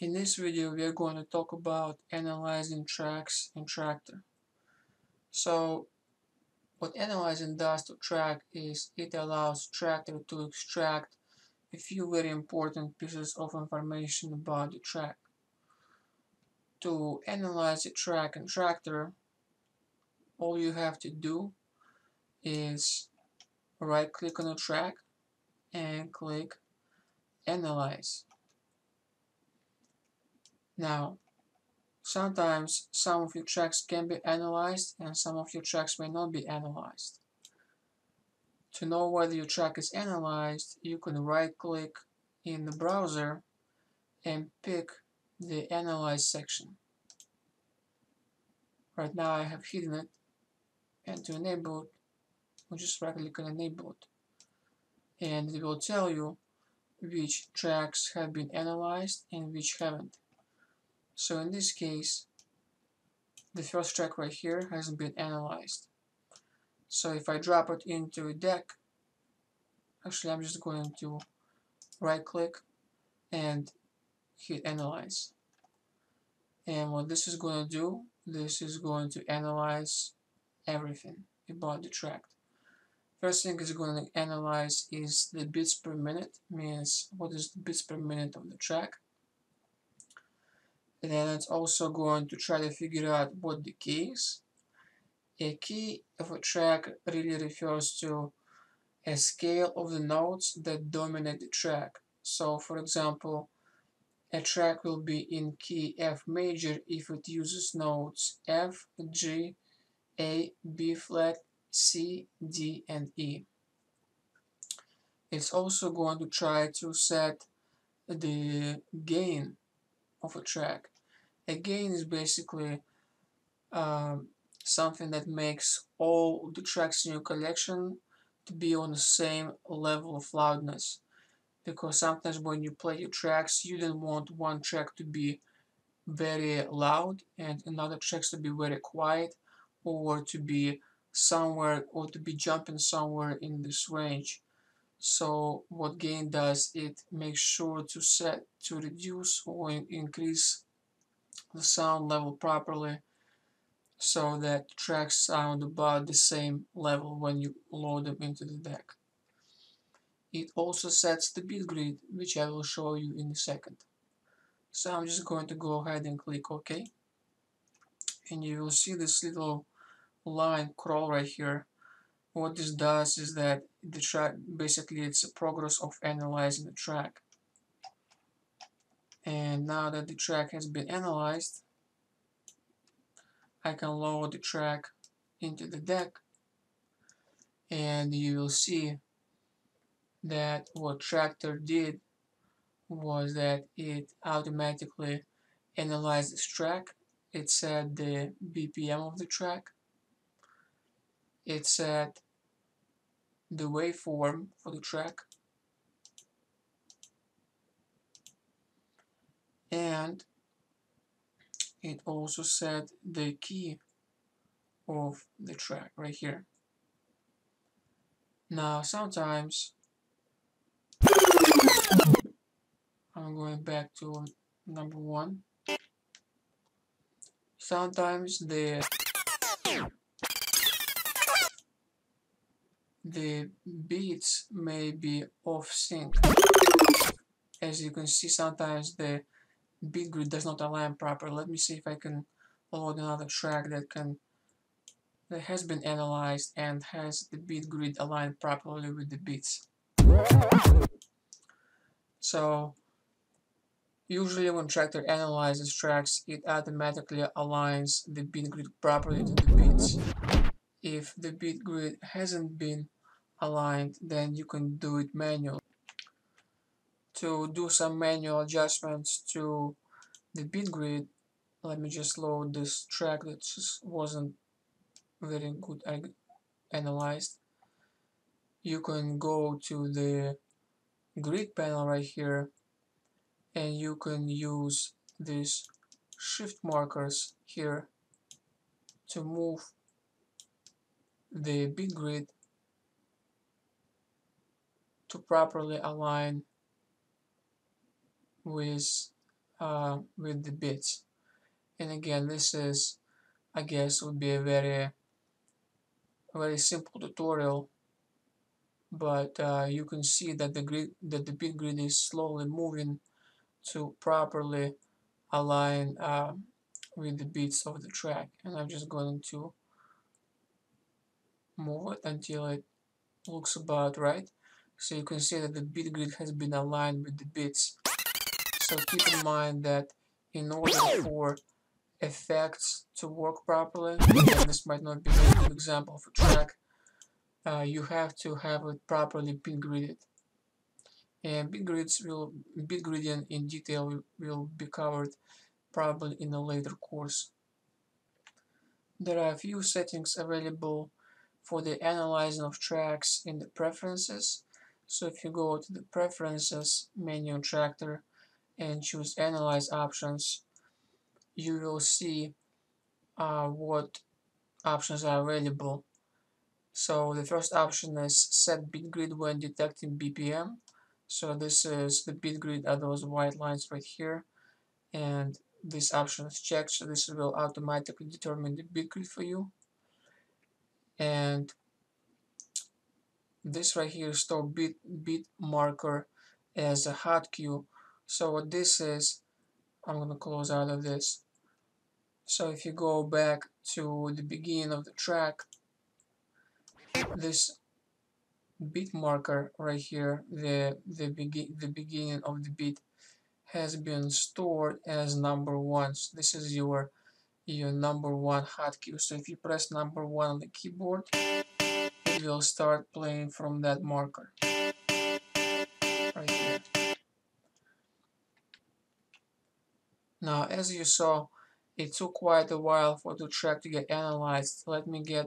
In this video we are going to talk about analyzing tracks in Traktor. So what analyzing does to track is it allows Traktor to extract a few very important pieces of information about the track. To analyze a track in Traktor all you have to do is right click on the track and click analyze. Now, sometimes some of your tracks can be analyzed and some of your tracks may not be analyzed. To know whether your track is analyzed, you can right click in the browser and pick the analyze section. Right now I have hidden it and to enable it, we'll just right click on enable it and it will tell you which tracks have been analyzed and which haven't. So in this case, the first track right here hasn't been analyzed. So if I drop it into a deck, actually I'm just going to right click and hit analyze. And what this is going to do, this is going to analyze everything about the track. First thing it's going to analyze is the bits per minute, means what is the bits per minute of the track. And then it's also going to try to figure out what the key is. A key of a track really refers to a scale of the notes that dominate the track. So for example, a track will be in key F major if it uses notes F, G, A, B flat, C, D, and E. It's also going to try to set the gain of a track. A gain is basically um, something that makes all the tracks in your collection to be on the same level of loudness. Because sometimes when you play your tracks, you don't want one track to be very loud and another tracks to be very quiet or to be somewhere or to be jumping somewhere in this range. So what gain does, it makes sure to set to reduce or increase the sound level properly so that tracks sound about the same level when you load them into the deck. It also sets the bit grid, which I will show you in a second. So I'm just going to go ahead and click OK. And you will see this little line crawl right here. What this does is that the track, basically it's a progress of analyzing the track. And now that the track has been analyzed, I can load the track into the deck and you will see that what Traktor did was that it automatically analyzed this track. It set the BPM of the track. It set the waveform for the track and it also set the key of the track right here. Now sometimes I'm going back to number one. Sometimes the the beats may be off sync. As you can see sometimes the beat grid does not align properly. Let me see if I can load another track that can that has been analyzed and has the beat grid aligned properly with the beats. So usually when Traktor analyzes tracks, it automatically aligns the beat grid properly to the beats. If the beat grid hasn't been aligned, then you can do it manually to do some manual adjustments to the bit grid. Let me just load this track that just wasn't very good analyzed. You can go to the grid panel right here and you can use these shift markers here to move the bit grid to properly align with uh, with the bits. And again this is I guess would be a very very simple tutorial but uh, you can see that the grid that the bit grid is slowly moving to properly align uh, with the beats of the track. And I'm just going to move it until it looks about right. So you can see that the bit grid has been aligned with the beats so keep in mind that in order for effects to work properly, and this might not be a good example of a track, uh, you have to have it properly bit gridded. And bit grids will bit gridding in detail will, be covered probably in a later course. There are a few settings available for the analyzing of tracks in the preferences. So if you go to the preferences menu on Traktor and choose analyze options, you will see uh, what options are available. So the first option is set bit grid when detecting BPM. So this is the bit grid are those white lines right here. And this option is checked, so this will automatically determine the bit grid for you. And this right here store bit bit marker as a hot cue. So what this is, I'm gonna close out of this. So if you go back to the beginning of the track, this beat marker right here, the the begin the beginning of the beat has been stored as number one. So this is your your number one hotkey. So if you press number one on the keyboard, it will start playing from that marker. Now as you saw it took quite a while for the track to get analyzed. Let me get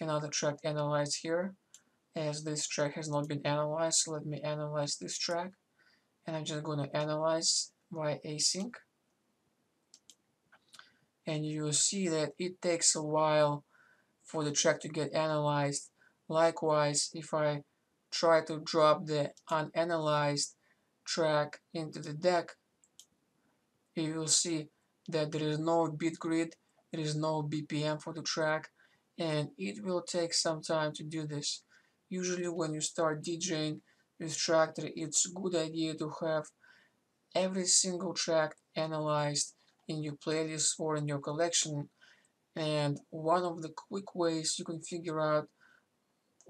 another track analyzed here as this track has not been analyzed. So let me analyze this track and I'm just going to analyze by async and you will see that it takes a while for the track to get analyzed. Likewise, if I try to drop the unanalyzed track into the deck, you will see that there is no bit grid, there is no BPM for the track, and it will take some time to do this. Usually when you start DJing with Traktor, it's a good idea to have every single track analyzed in your playlist or in your collection and one of the quick ways you can figure out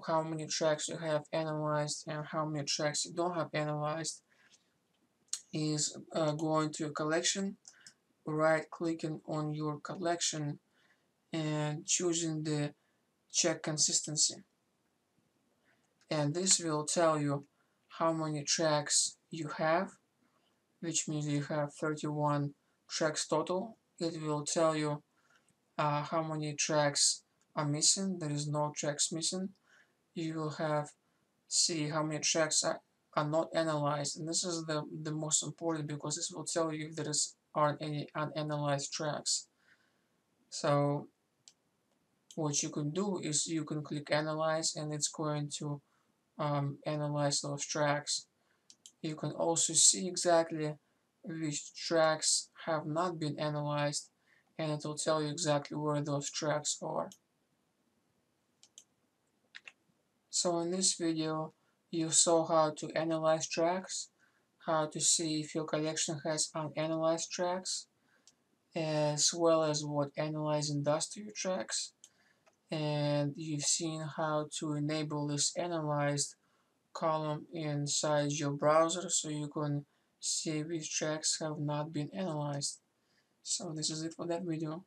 how many tracks you have analyzed and how many tracks you don't have analyzed is uh, going to a collection. Right clicking on your collection and choosing the check consistency. And this will tell you how many tracks you have which means you have 31 tracks total. It will tell you uh, how many tracks are missing. There is no tracks missing. You will have see how many tracks are, are not analyzed and this is the the most important because this will tell you if there is aren't any unanalyzed tracks. So what you can do is you can click analyze and it's going to um, analyze those tracks. You can also see exactly which tracks have not been analyzed and it will tell you exactly where those tracks are. So in this video you saw how to analyze tracks how to see if your collection has unanalyzed tracks as well as what analyzing does to your tracks. And you've seen how to enable this analyzed column inside your browser so you can see which tracks have not been analyzed. So this is it for that video